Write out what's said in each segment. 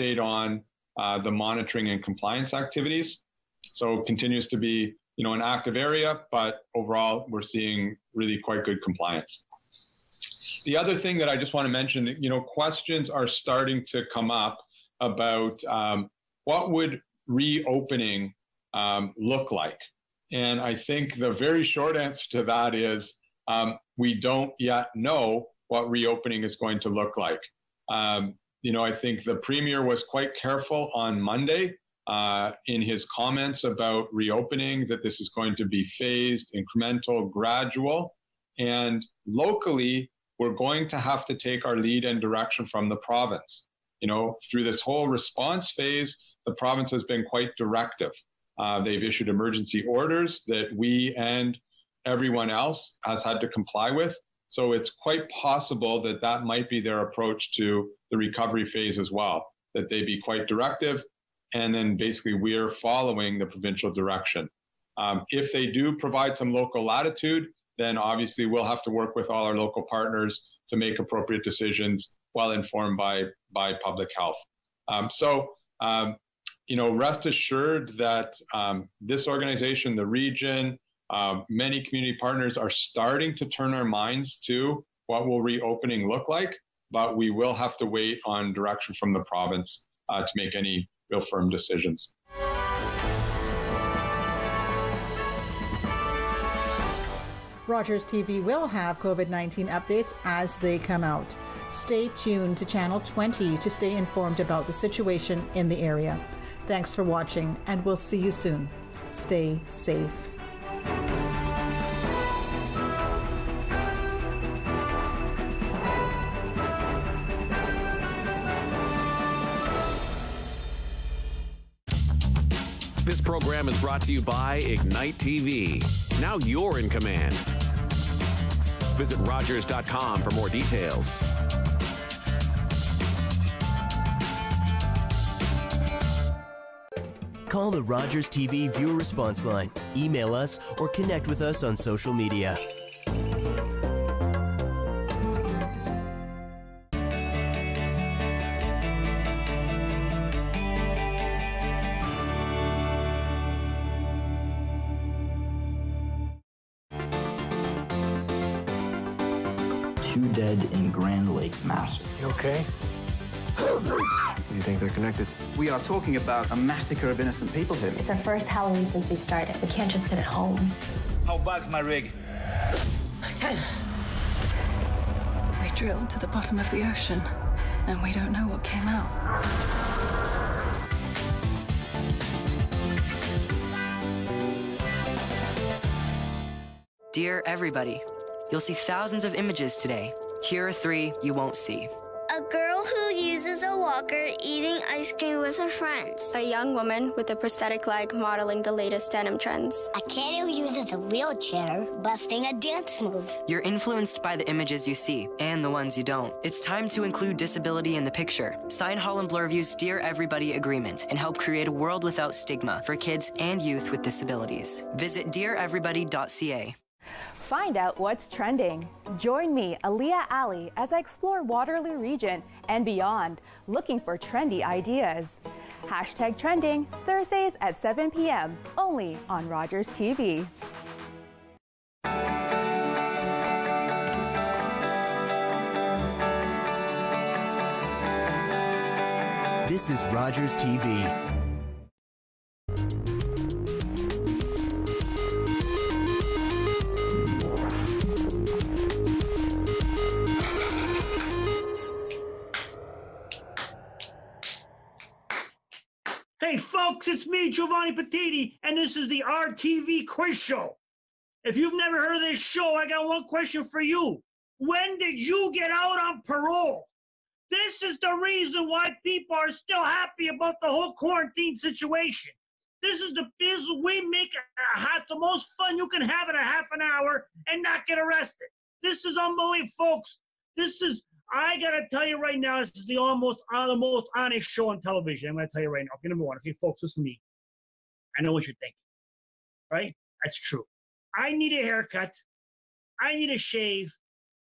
update on uh, the monitoring and compliance activities. So continues to be, you know, an active area, but overall we're seeing really quite good compliance. The other thing that I just want to mention, you know, questions are starting to come up about um, what would reopening um, look like. And I think the very short answer to that is um, we don't yet know what reopening is going to look like. Um, you know, I think the premier was quite careful on Monday uh, in his comments about reopening that this is going to be phased, incremental, gradual. And locally, we're going to have to take our lead and direction from the province. You know, through this whole response phase, the province has been quite directive. Uh, they've issued emergency orders that we and everyone else has had to comply with. So it's quite possible that that might be their approach to the recovery phase as well, that they be quite directive. And then basically we're following the provincial direction. Um, if they do provide some local latitude, then obviously we'll have to work with all our local partners to make appropriate decisions well informed by, by public health. Um, so, um, you know, rest assured that um, this organization, the region, um, many community partners are starting to turn our minds to what will reopening look like, but we will have to wait on direction from the province uh, to make any real firm decisions. Rogers TV will have COVID 19 updates as they come out. Stay tuned to Channel 20 to stay informed about the situation in the area. Thanks for watching, and we'll see you soon. Stay safe. Program is brought to you by Ignite TV. Now you're in command. Visit Rogers.com for more details. Call the Rogers TV viewer response line, email us, or connect with us on social media. Grand Lake. You okay? Do you think they're connected? We are talking about a massacre of innocent people here. It's our first Halloween since we started. We can't just sit at home. How bad's my rig? Ten. We drilled to the bottom of the ocean, and we don't know what came out. Dear everybody, you'll see thousands of images today. Here are three you won't see. A girl who uses a walker eating ice cream with her friends. A young woman with a prosthetic leg modeling the latest denim trends. A kid who uses a wheelchair busting a dance move. You're influenced by the images you see and the ones you don't. It's time to include disability in the picture. Sign Holland Bloorview's Dear Everybody agreement and help create a world without stigma for kids and youth with disabilities. Visit deareverybody.ca. Find out what's trending. Join me, Aliyah Ali, as I explore Waterloo region and beyond, looking for trendy ideas. Hashtag trending, Thursdays at 7 p.m., only on Rogers TV. This is Rogers TV. Hey, folks, it's me, Giovanni Petitti, and this is the RTV Quiz Show. If you've never heard of this show, I got one question for you. When did you get out on parole? This is the reason why people are still happy about the whole quarantine situation. This is the this we make uh, a, a, the most fun you can have in a half an hour and not get arrested. This is unbelievable, folks. This is I gotta tell you right now, this is the almost uh, the most honest show on television. I'm gonna tell you right now. Okay, number one, okay, folks, listen to me. I know what you're thinking, right? That's true. I need a haircut. I need a shave.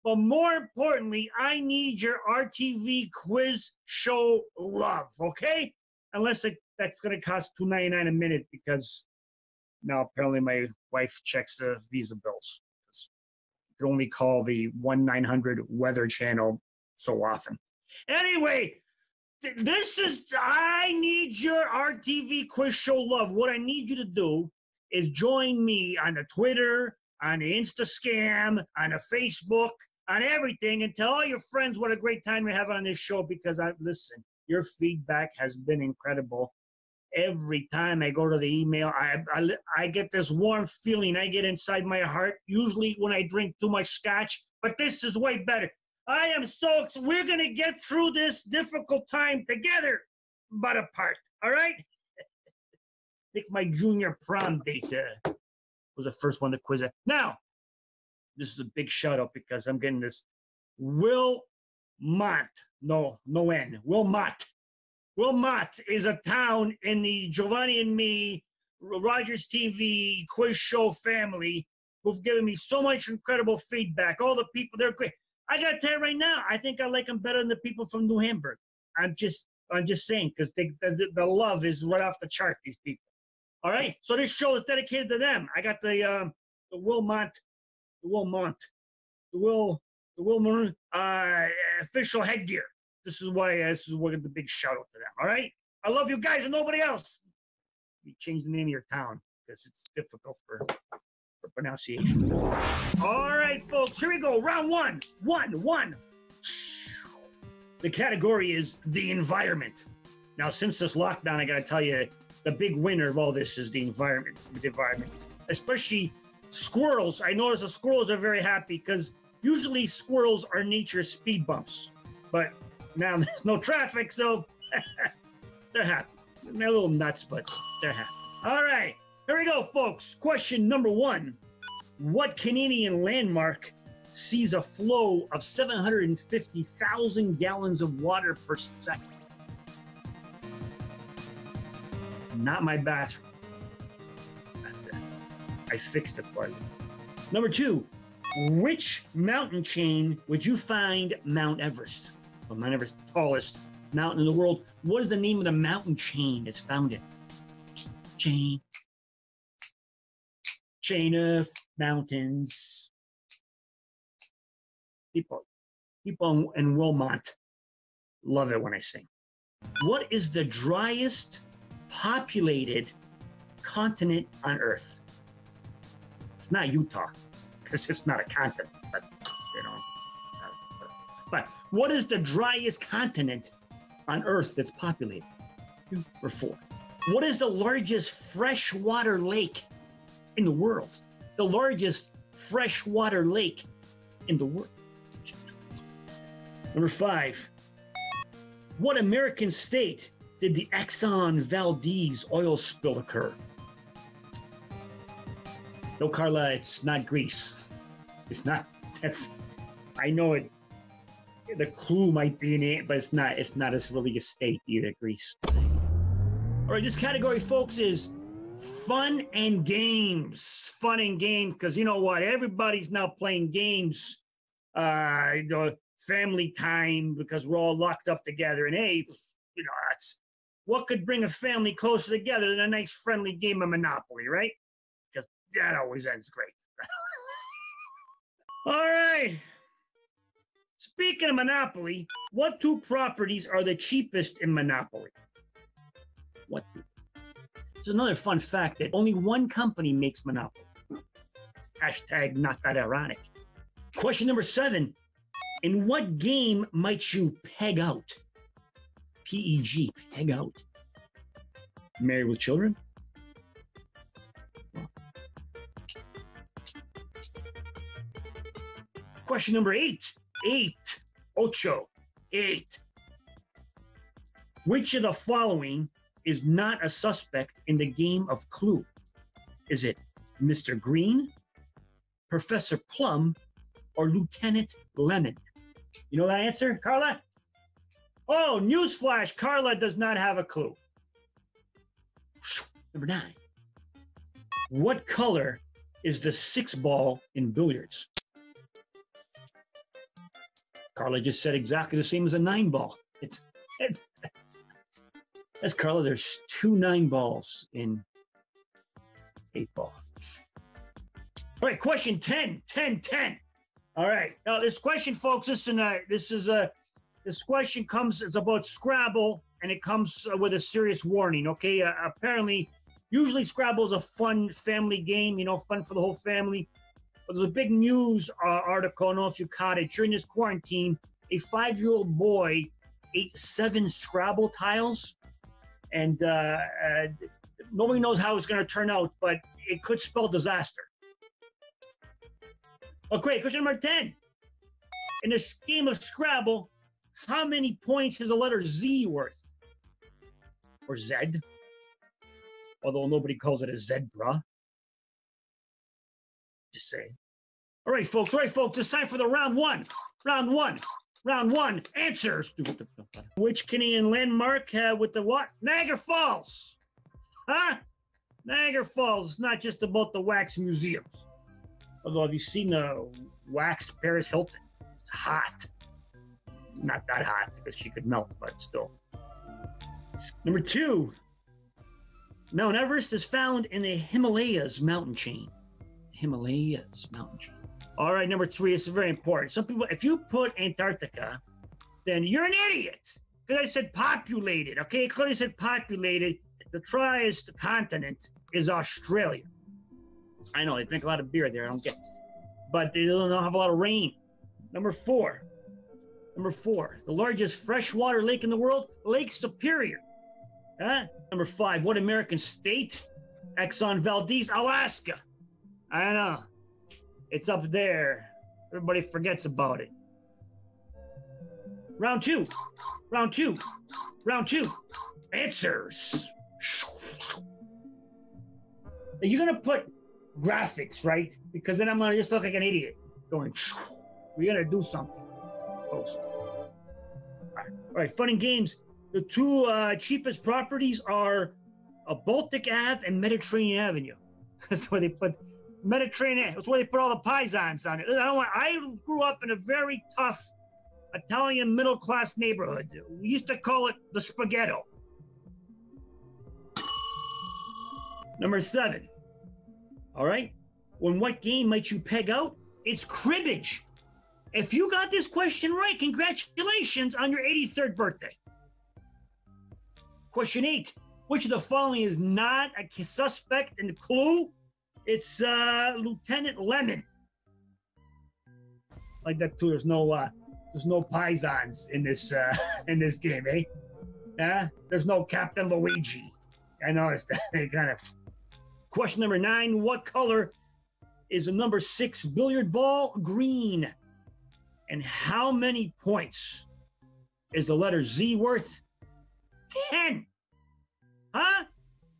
But more importantly, I need your RTV quiz show love, okay? Unless it, that's to cost two ninety nine a minute because now apparently my wife checks the visa bills. You can only call the one nine hundred Weather Channel so often. Anyway, th- this is I need your RTV quiz show love. What I need you to do is join me on the Twitter, on the Insta scam, on the Facebook, on everything, and tell all your friends what a great time you're having on this show because I listen, your feedback has been incredible. Every time I go to the email, I, I, I get this warm feeling I get inside my heart, usually when I drink too much scotch, but this is way better. I am so ex- we're gonna get through this difficult time together, but apart. All right. Think my junior prom date uh, was the first one to quiz it. Now, this is a big shout out because I'm getting this. Will Mott, no, no N. Wilmot. Wilmot is a town in the Giovanni and me Rogers TV quiz show family who've given me so much incredible feedback. All the people, they're great. I gotta tell you right now, I think I like them better than the people from New Hamburg. I'm just, I'm just saying because the, the love is right off the chart. These people. All right, so this show is dedicated to them. I got the um, the Wilmot, the Wilmont, the Will, the Wilmont uh, official headgear. This is why uh, this is what the big shout out to them. All right, I love you guys and nobody else. You change the name of your town because it's difficult for for pronunciation. All right, folks, here we go. Round one, one, one. The category is the environment. Now, since this lockdown, I got to tell you, the big winner of all this is the environment. The environment, especially squirrels. I notice the squirrels are very happy because usually squirrels are nature's speed bumps, but now there's no traffic, so they're happy. They're a little nuts, but they're happy. All right, here we go, folks. Question number one: What Canadian landmark sees a flow of 750,000 gallons of water per second? Not my bathroom. I fixed it for you. Number two, which mountain chain would you find Mount Everest? So Mount Everest, tallest mountain in the world. What is the name of the mountain chain it's found in? Chain. Chain of mountains. People, people in Wilmot love it when I sing. What is the driest populated continent on Earth? It's not Utah, because it's not a continent, but you know. uh, But what is the driest continent on Earth that's populated? Two or four. What is the largest freshwater lake in the world? The largest freshwater lake in the world. Number five. What American state did the Exxon Valdez oil spill occur? No, Carla, it's not Greece. It's not. That's. I know it. The clue might be in it, but it's not. It's not as really a state either, Greece. All right, this category, folks, is fun and games. Fun and games, because you know what? Everybody's now playing games. Uh, you know, family time because we're all locked up together. And hey, you know, that's what could bring a family closer together than a nice friendly game of Monopoly, right? Because that always ends great. all right. Speaking of Monopoly, what two properties are the cheapest in Monopoly? What? two? It's another fun fact that only one company makes Monopoly. Hashtag not that ironic. Question number seven. In what game might you peg out? P E G, peg out. Married with children? Question number eight. Eight. Ocho. Eight. Which of the following is not a suspect in the game of Clue? Is it Mr. Green, Professor Plum, or Lieutenant Lemon? You know that answer, Carla? Oh, newsflash Carla does not have a clue. Number nine. What color is the six ball in billiards? Carla just said exactly the same as a nine ball. It's it's, it's that's Carla. There's two nine balls in eight ball. All right, question 10, 10, 10. All right, now this question, folks. Listen, uh, this is a this question comes. It's about Scrabble, and it comes uh, with a serious warning. Okay, uh, apparently, usually Scrabble is a fun family game. You know, fun for the whole family. But there's a big news uh, article. I don't know if you caught it during this quarantine. A five-year-old boy ate seven Scrabble tiles, and uh, uh, nobody knows how it's going to turn out, but it could spell disaster. Okay, question number 10. In this game of Scrabble, how many points is the letter Z worth? Or Z? Although nobody calls it a zebra. Just saying. All right, folks. All right, folks. It's time for the round one. Round one. Round one. Answers. Which Canadian landmark uh, with the what? Niagara Falls. Huh? Niagara Falls. It's not just about the wax museums. Although, have you seen the wax Paris Hilton? It's hot. Not that hot because she could melt, but still. Number two, Mount Everest is found in the Himalayas mountain chain. Himalayas mountain chain. All right, number three, this is very important. Some people, if you put Antarctica, then you're an idiot. Because I said populated, okay? Clearly said populated. The driest continent is Australia. I know they drink a lot of beer there. I don't get, it. but they don't have a lot of rain. Number four. Number four, the largest freshwater lake in the world, Lake Superior. Huh? Number five, what American state? Exxon Valdez, Alaska. I don't know. It's up there. Everybody forgets about it. Round two. Round two. Round two. Answers. Are you gonna put graphics, right? Because then I'm gonna just look like an idiot going, we gotta do something. Post. All right, All right fun and games. The two uh, cheapest properties are a Baltic Ave and Mediterranean Avenue. That's where they put Mediterranean. That's where they put all the paisans on it. I, don't want, I grew up in a very tough Italian middle class neighborhood. We used to call it the Spaghetto. Number seven. All right. When what game might you peg out? It's cribbage. If you got this question right, congratulations on your 83rd birthday. Question eight. Which of the following is not a suspect in the clue? It's uh, Lieutenant Lemon. Like that too. There's no uh, there's no paisans in this uh, in this game, eh? Yeah. There's no Captain Luigi. I know it's kind of Question number nine What color is the number six billiard ball? Green. And how many points is the letter Z worth? 10. Huh?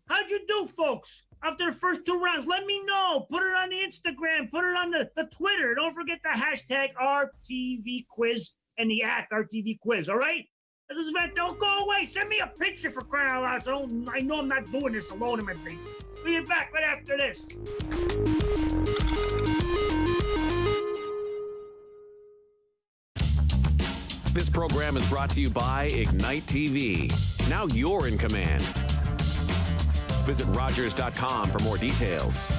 How'd you do, folks? After the first two rounds, let me know. Put it on the Instagram, put it on the, the Twitter. Don't forget the hashtag RTV quiz and the at RTV quiz, all right? This is Vent. Don't go away. Send me a picture for crying out loud. So I know I'm not doing this alone in my basement. We'll be back right after this. This program is brought to you by Ignite TV. Now you're in command. Visit Rogers.com for more details.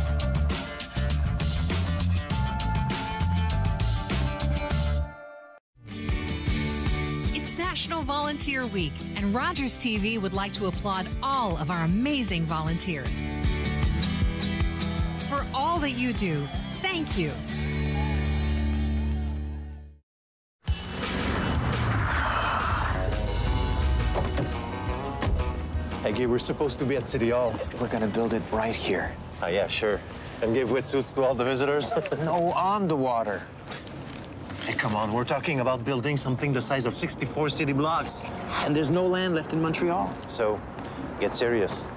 It's National Volunteer Week, and Rogers TV would like to applaud all of our amazing volunteers. For all that you do, thank you. Gabe, we're supposed to be at City Hall. We're gonna build it right here. Ah, yeah, sure. And give wetsuits to all the visitors? no, on the water. Hey, come on, we're talking about building something the size of 64 city blocks. And there's no land left in Montreal. So, get serious.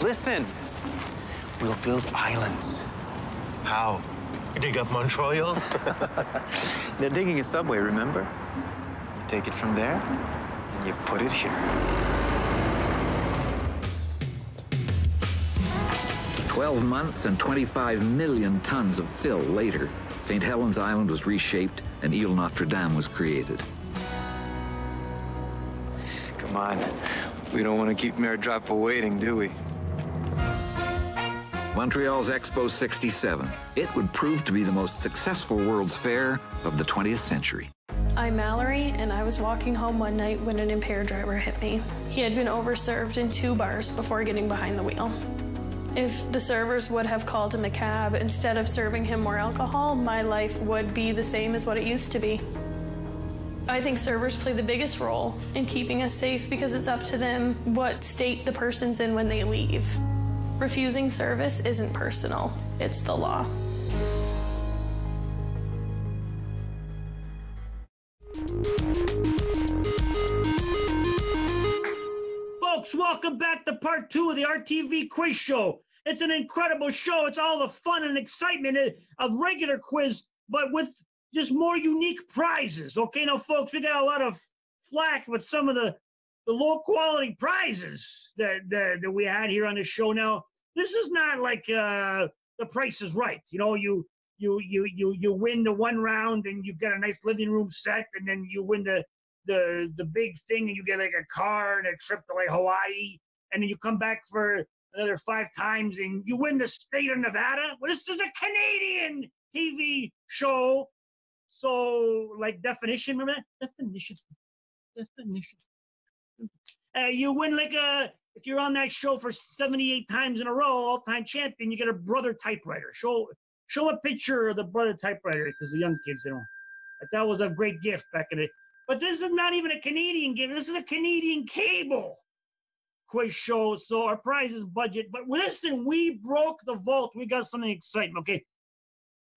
Listen, we'll build islands. How? Dig up Montreal? They're digging a subway, remember? You take it from there, and you put it here. 12 months and 25 million tons of fill later, St. Helens Island was reshaped and Ile Notre Dame was created. Come on. We don't want to keep Mayor Drapeau waiting, do we? Montreal's Expo 67. It would prove to be the most successful World's Fair of the 20th century. I'm Mallory, and I was walking home one night when an impaired driver hit me. He had been overserved in two bars before getting behind the wheel. If the servers would have called him a cab instead of serving him more alcohol, my life would be the same as what it used to be. I think servers play the biggest role in keeping us safe because it's up to them what state the person's in when they leave. Refusing service isn't personal, it's the law. Folks, welcome back to part two of the RTV quiz show. It's an incredible show. It's all the fun and excitement of regular quiz, but with just more unique prizes. Okay, now, folks, we got a lot of flack with some of the, the low quality prizes that, that, that we had here on the show. Now, this is not like uh, the price is right. You know, you you you you you win the one round and you get a nice living room set, and then you win the the the big thing and you get like a car and a trip to like Hawaii, and then you come back for another five times and you win the state of Nevada. Well, this is a Canadian TV show. So, like definition, remember that? Definitions. Definitions. Uh, you win like a if you're on that show for 78 times in a row, all-time champion, you get a brother typewriter. Show show a picture of the brother typewriter because the young kids, you know, that was a great gift back in the. But this is not even a Canadian gift. This is a Canadian cable quiz show. So our prize is budget. But listen, we broke the vault. We got something exciting. Okay,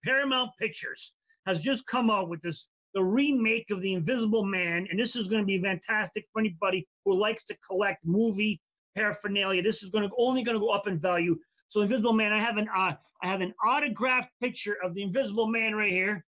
Paramount Pictures has just come out with this the remake of The Invisible Man, and this is going to be fantastic for anybody who likes to collect movie paraphernalia. This is going to only going to go up in value. So Invisible Man, I have an uh, I have an autographed picture of the Invisible Man right here.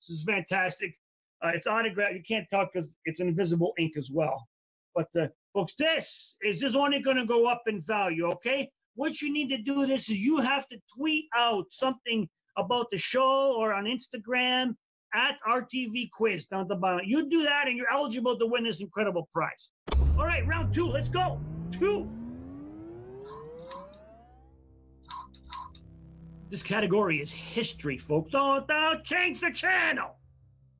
This is fantastic. Uh, it's autographed. You can't talk because it's an invisible ink as well. But uh, folks, this is just only going to go up in value. Okay. What you need to do this is you have to tweet out something about the show or on Instagram at RTV Quiz down at the bottom. You do that and you're eligible to win this incredible prize. All right, round two. Let's go. Two. This category is history, folks. Don't, don't change the channel.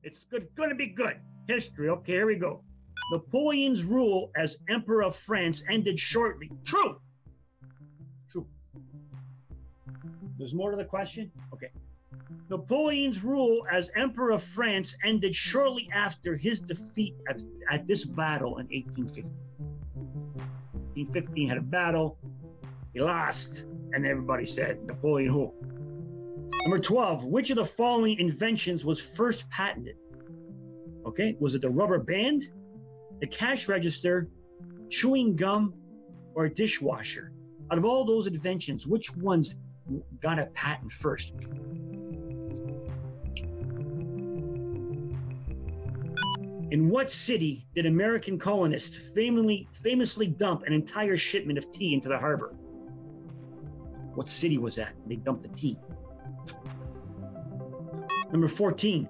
It's good, gonna be good. History. Okay, here we go. Napoleon's rule as Emperor of France ended shortly. True. True. There's more to the question? Okay. Napoleon's rule as Emperor of France ended shortly after his defeat at, at this battle in 1815. 1815 had a battle, he lost, and everybody said, Napoleon who? Number 12, which of the following inventions was first patented? Okay, was it the rubber band, the cash register, chewing gum, or a dishwasher? Out of all those inventions, which ones got a patent first? In what city did American colonists famously, famously dump an entire shipment of tea into the harbor? What city was that? They dumped the tea. Number 14.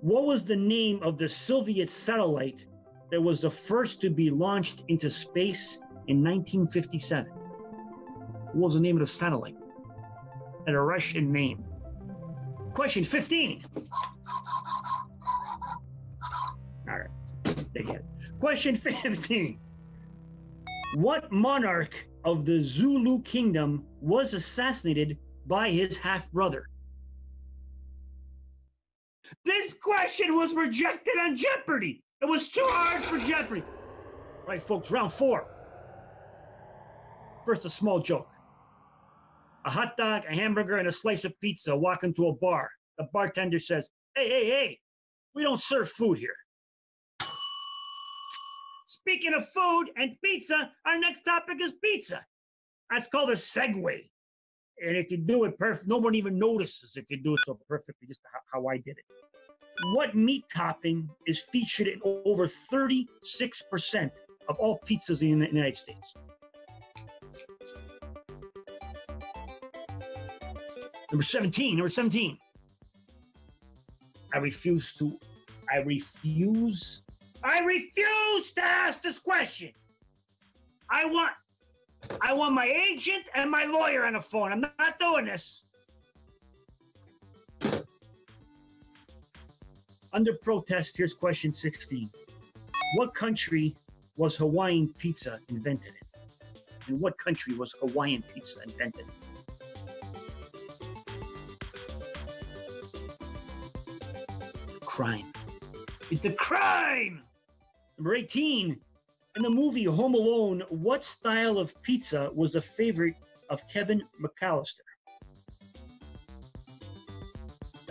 What was the name of the Soviet satellite that was the first to be launched into space in 1957? What was the name of the satellite? And a Russian name. Question 15. All right, they get it. Question 15. What monarch of the Zulu kingdom was assassinated by his half brother? This question was rejected on Jeopardy. It was too hard for Jeffrey. Right, folks, round four. First, a small joke. A hot dog, a hamburger, and a slice of pizza walk into a bar. The bartender says, Hey, hey, hey, we don't serve food here. Speaking of food and pizza, our next topic is pizza. That's called a segue. And if you do it perfect, no one even notices if you do it so perfectly, just how I did it. What meat topping is featured in over 36% of all pizzas in the United States? Number 17, number 17. I refuse to. I refuse. I refuse to ask this question. I want. I want my agent and my lawyer on the phone. I'm not doing this. Under protest, here's question 16. What country was Hawaiian pizza invented in? In what country was Hawaiian pizza invented? Crime. It's a crime! Number 18. In the movie Home Alone, what style of pizza was a favorite of Kevin McAllister?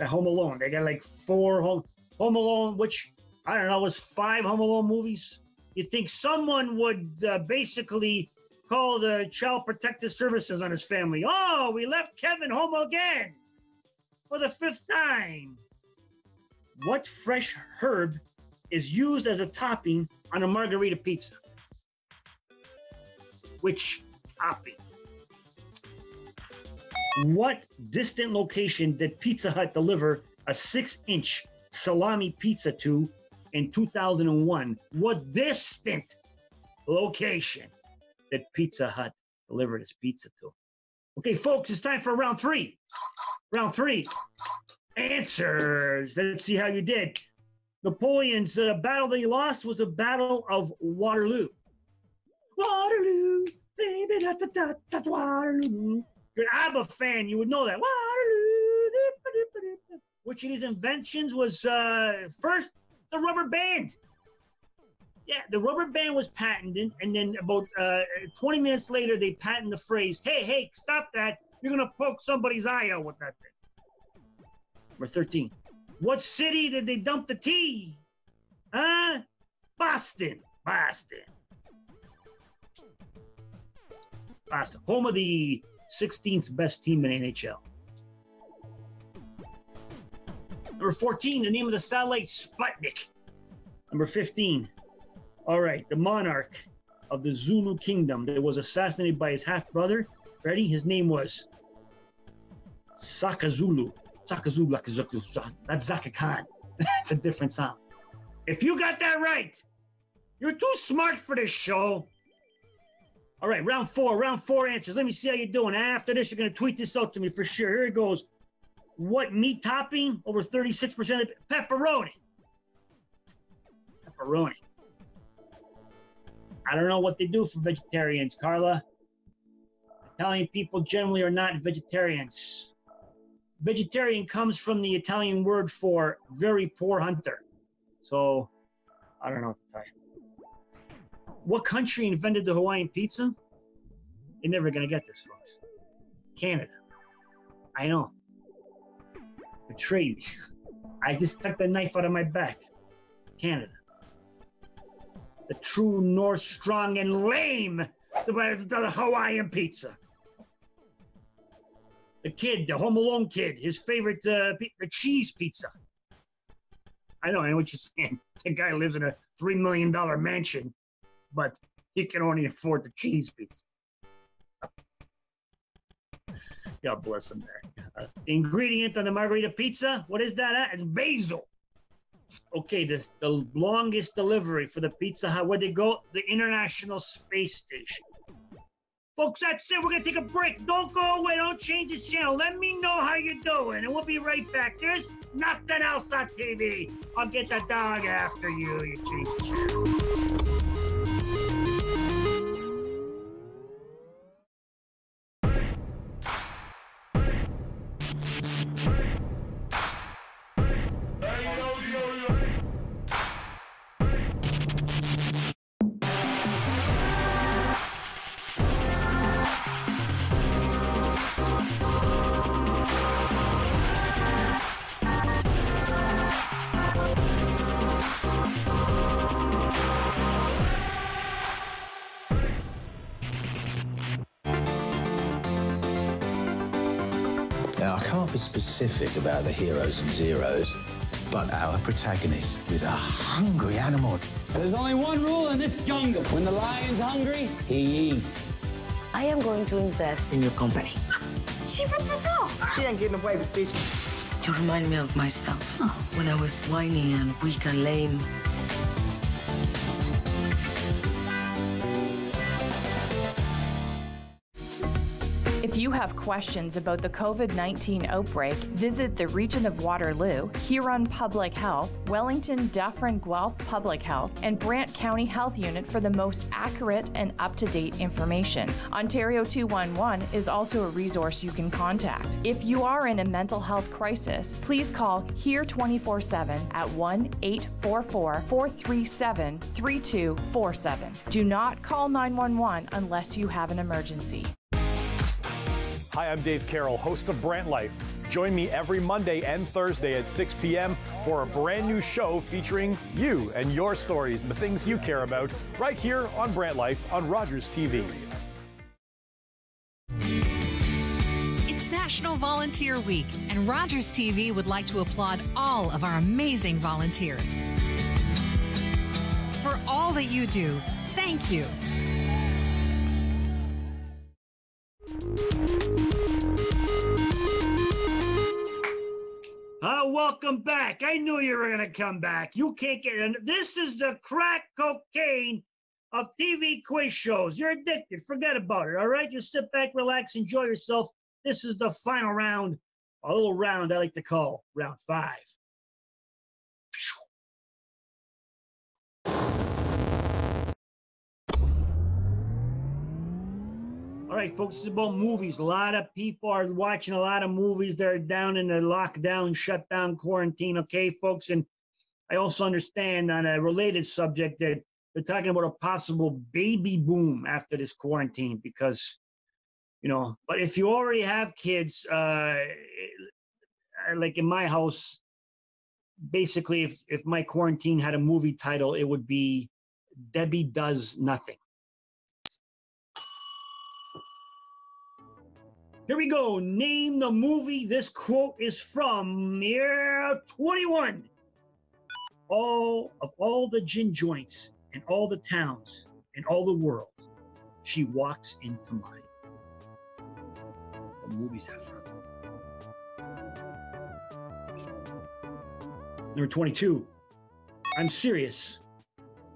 At Home Alone, they got like four Home, Home Alone, which I don't know, was five Home Alone movies. You think someone would uh, basically call the Child Protective Services on his family? Oh, we left Kevin home again for the fifth time. What fresh herb is used as a topping on a margarita pizza? Which topping? What distant location did Pizza Hut deliver a six inch salami pizza to in 2001? What distant location that Pizza Hut delivered this pizza to? Okay, folks, it's time for round three. Round three. Answers. Let's see how you did. Napoleon's uh, battle that he lost was a battle of Waterloo. Waterloo, baby, da da da Waterloo. You're an ABBA fan, you would know that. Waterloo, which of these inventions was uh, first the rubber band. Yeah, the rubber band was patented, and then about uh, 20 minutes later, they patent the phrase, "Hey, hey, stop that! You're gonna poke somebody's eye out with that thing." Number 13. What city did they dump the tea? Huh? Boston. Boston. Boston. Home of the 16th best team in NHL. Number 14, the name of the satellite Sputnik. Number 15. All right, the monarch of the Zulu kingdom that was assassinated by his half brother. Ready? His name was Sakazulu. Sakazulu, that's Zaka Khan. That's a different sound. If you got that right, you're too smart for this show. All right, round four, round four answers. Let me see how you're doing. After this, you're going to tweet this out to me for sure. Here it goes. What meat topping? Over 36% of pepperoni. Pepperoni. I don't know what they do for vegetarians, Carla. Italian people generally are not vegetarians. Vegetarian comes from the Italian word for very poor hunter. So, I don't know what. What country invented the Hawaiian pizza? You're never going to get this, folks. Canada. I know. Betrayed me. I just took the knife out of my back. Canada. The true North strong and lame the, the Hawaiian pizza. The kid, the Home Alone kid, his favorite, uh, the cheese pizza. I know, I know what you're saying. The guy lives in a three million dollar mansion, but he can only afford the cheese pizza. God bless him there. Uh, ingredient on the margarita pizza, what is that? At? It's basil. Okay, this the longest delivery for the Pizza Hut. Where'd they go? The International Space Station. Folks, that's it. We're going to take a break. Don't go away. Don't change the channel. Let me know how you're doing, and we'll be right back. There's nothing else on TV. I'll get the dog after you. You change the channel. Can't be specific about the heroes and zeros, but our protagonist is a hungry animal. There's only one rule in this jungle. When the lion's hungry, he eats. I am going to invest in your company. She ripped us off. She ain't getting away with this. You remind me of myself oh. when I was whiny and weak and lame. If you have questions about the COVID 19 outbreak, visit the Region of Waterloo, Huron Public Health, Wellington Dufferin Guelph Public Health, and Brant County Health Unit for the most accurate and up to date information. Ontario 211 is also a resource you can contact. If you are in a mental health crisis, please call HERE 24 7 at 1 844 437 3247. Do not call 911 unless you have an emergency. Hi, I'm Dave Carroll, host of Brant Life. Join me every Monday and Thursday at 6 p.m. for a brand new show featuring you and your stories and the things you care about right here on Brant Life on Rogers TV. It's National Volunteer Week, and Rogers TV would like to applaud all of our amazing volunteers. For all that you do, thank you. Uh, welcome back. I knew you were going to come back. You can't get in. This is the crack cocaine of TV quiz shows. You're addicted. Forget about it. All right. Just sit back, relax, enjoy yourself. This is the final round, a little round I like to call round five. All right, folks, it's about movies. A lot of people are watching a lot of movies. They're down in the lockdown, shutdown, quarantine. Okay, folks. And I also understand on a related subject that they're talking about a possible baby boom after this quarantine because, you know, but if you already have kids, uh, like in my house, basically, if, if my quarantine had a movie title, it would be Debbie Does Nothing. Here we go. Name the movie this quote is from. Year 21. All of all the gin joints and all the towns and all the world, she walks into mine. What movie's that from? Number 22. I'm serious.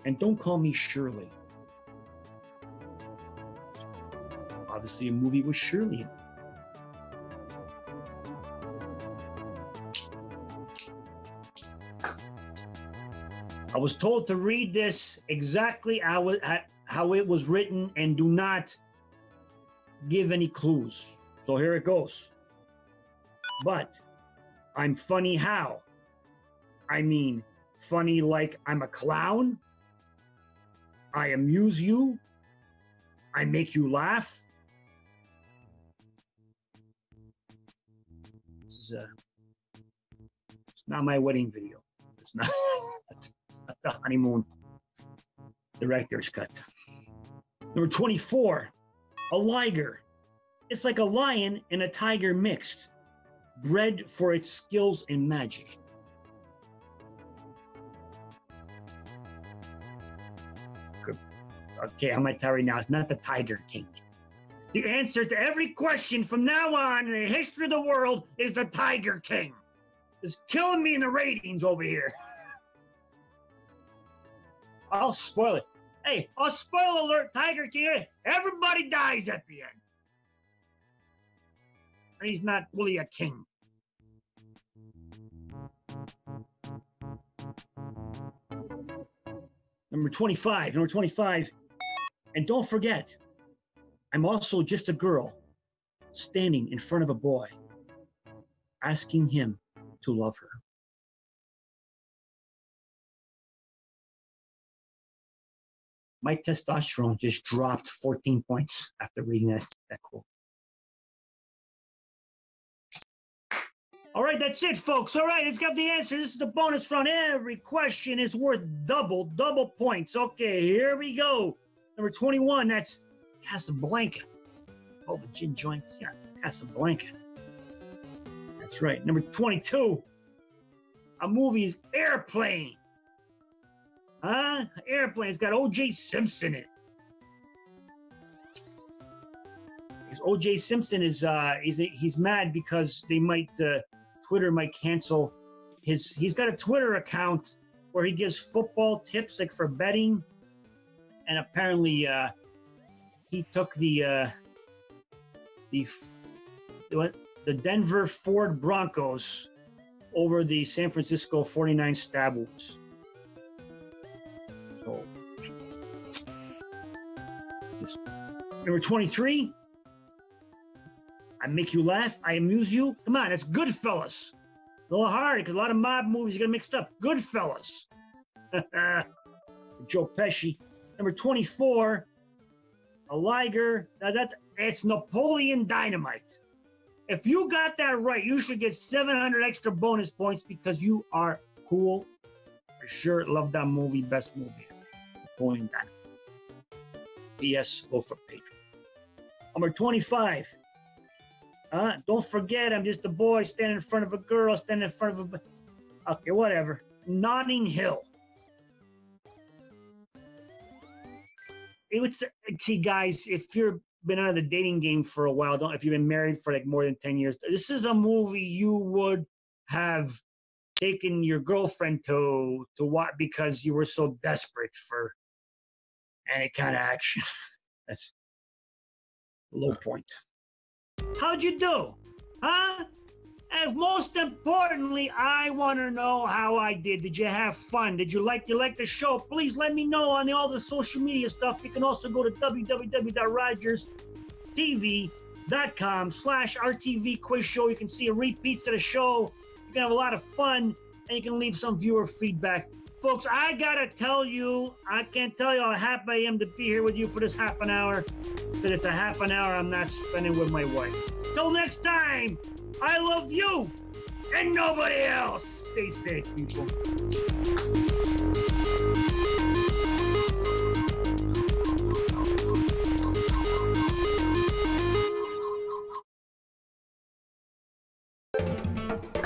And don't call me Shirley. Obviously, a movie with Shirley in I was told to read this exactly how it, how it was written and do not give any clues. So here it goes. But I'm funny how? I mean, funny like I'm a clown? I amuse you? I make you laugh? This is a, it's not my wedding video. It's not. the honeymoon director's cut. Number 24, a liger. It's like a lion and a tiger mixed, bred for its skills in magic. Okay, I'm gonna tell you now, it's not the Tiger King. The answer to every question from now on in the history of the world is the Tiger King. It's killing me in the ratings over here. I'll spoil it. Hey, I'll spoil alert, Tiger King. Everybody dies at the end. And he's not fully a king. Number 25, number 25. And don't forget, I'm also just a girl standing in front of a boy, asking him to love her. My testosterone just dropped 14 points after reading that, that quote. All right, that's it, folks. All right, let's get the answer. This is the bonus round. Every question is worth double, double points. Okay, here we go. Number 21, that's Casablanca. Oh, the gin joints. Yeah, Casablanca. That's right. Number 22, a movie's Airplane. Huh? Airplane's got O.J. Simpson in it. O.J. Simpson is uh, he's he's mad because they might uh, Twitter might cancel his. He's got a Twitter account where he gives football tips, like for betting, and apparently uh, he took the uh, the what the Denver Ford Broncos over the San Francisco 49 Stab. Number 23. I make you laugh. I amuse you. Come on, it's Goodfellas. A little hard because a lot of mob movies get mixed up. Goodfellas. Joe Pesci. Number 24. A Liger. Now that it's Napoleon Dynamite. If you got that right, you should get 700 extra bonus points because you are cool. For sure, love that movie. Best movie. Napoleon Dynamite. P.S. Go for Patreon. Number 25. Uh, don't forget, I'm just a boy standing in front of a girl, standing in front of a. Okay, whatever. Notting Hill. It would see, guys, if you've been out of the dating game for a while, don't if you've been married for like more than 10 years, this is a movie you would have taken your girlfriend to to watch because you were so desperate for any kind of action. That's low point. How'd you do? Huh? And most importantly, I want to know how I did. Did you have fun? Did you like you like the show? Please let me know on the, all the social media stuff. You can also go to www.rogerstv.com slash RTV quiz show. You can see a repeats of the show. You can have a lot of fun and you can leave some viewer feedback. Folks, I gotta tell you, I can't tell you how happy I am to be here with you for this half an hour. but it's a half an hour I'm not spending with my wife. Till next time, I love you and nobody else. Stay safe, people.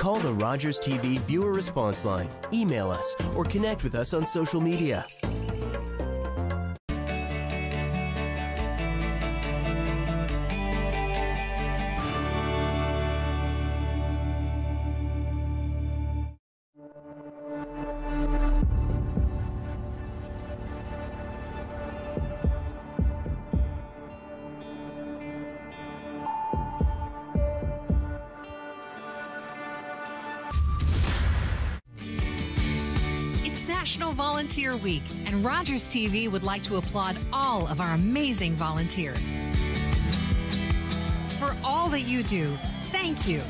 Call the Rogers TV viewer response line, email us, or connect with us on social media. National Volunteer Week, and Rogers TV would like to applaud all of our amazing volunteers. For all that you do, thank you.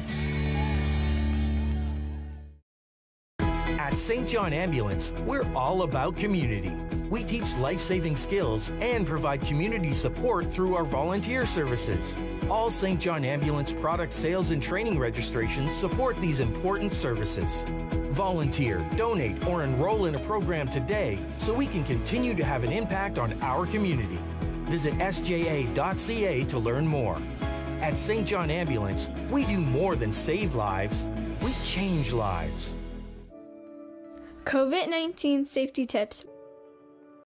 At St. John Ambulance, we're all about community. We teach life saving skills and provide community support through our volunteer services. All St. John Ambulance product sales and training registrations support these important services. Volunteer, donate, or enroll in a program today so we can continue to have an impact on our community. Visit sja.ca to learn more. At St. John Ambulance, we do more than save lives, we change lives. COVID 19 safety tips